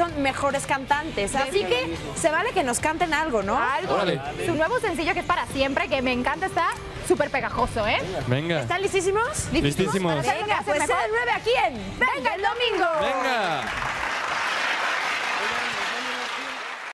son mejores cantantes. Así que se vale que nos canten algo, ¿no? Algo. Órale. Su nuevo sencillo que es para siempre, que me encanta, está súper pegajoso, ¿eh? Venga. ¿Están listísimos? Listísimos. Venga, pues mejor. el 9 aquí en Venga el Domingo.